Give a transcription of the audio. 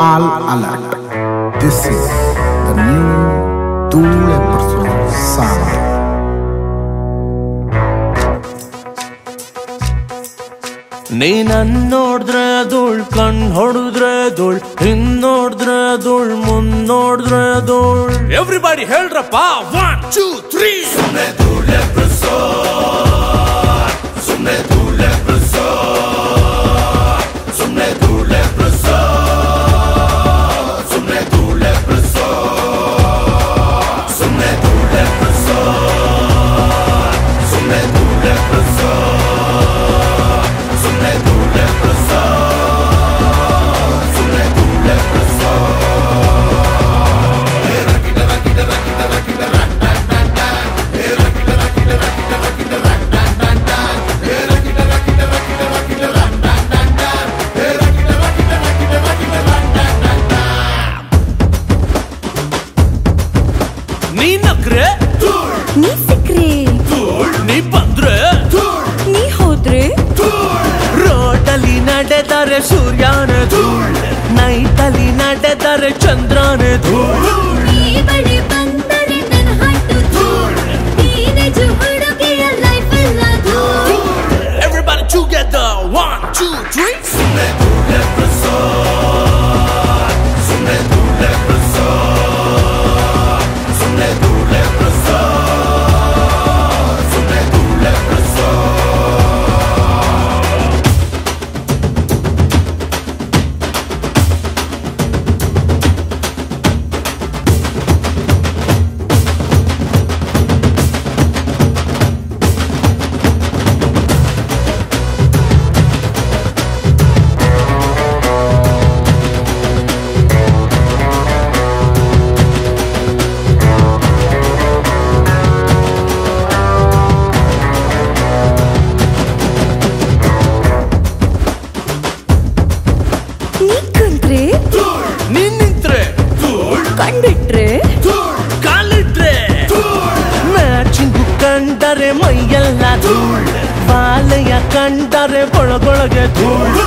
All alert. This is the new Tool episode sound. ನೀನನ್ ನೋಡಿದ್ರೆ ಧೂಳ್ ಕಣ್ ಹೊಡೆದ್ರೆ ಧೂಳ್ ಹಿಂದ್ ನೋಡಿದ್ರೆ ಧೂಳ್ ಮುಂದ್ ನೋಡಿದ್ರೆ ಧೂಳ್ ಎವ್ರಿಬಾಡಿ ಹೇಳ್ರಪ್ಪ ಒನ್ ಟೂ ತ್ರೀ ನೀ ನೀ ಸಿಕ್ರೆ ನೀ ಬಂದ್ರೆ ನೀ ಹೋದ್ರೆ ರೋಡಲ್ಲಿ ನಡೆದರೆ ಸೂರ್ಯನ ಧೂಳ್ ನೈಟಲ್ಲಿ ನಡೆದರೆ ಚಂದ್ರನ ಧೂಳ್ ನೀ ಬಳಿ ಬಂದರೆ ನನ್ನ ಹಟ್ಟು ಧೂಳ್ ನೀನೆ ಜು ಹುಡುಗಿಯ ಲೈಫ್ ಎಲ್ಲ ಧೂಳ್ Everybody together, one, two, three. ನೀ ಕುಂತ್ರೆ ನೀನ್ ನಿಂತ್ರೆ ಕಂಡ್ಬಿಟ್ರೆ ಕಾಲಿಟ್ರೆ? ಮ್ಯಾಚಿಂಗು ಕಂಡರೆ ಮೈಯೆಲ್ಲ ಧೂಳ್. ಬಾಲೆಯ ಕಂಡರೆ ಒಳಗೊಳಗೆ ಧೂಳ್.